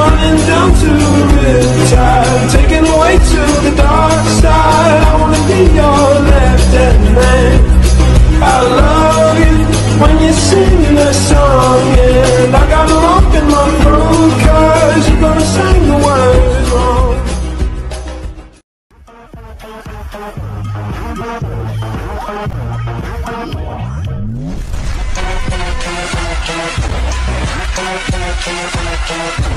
Running down to the riptide Taken away to the dark side. I wanna be your left hand man. I love you when you sing that song And I got a locked in my room Cause you're gonna sing the words wrong. Thank Thank you.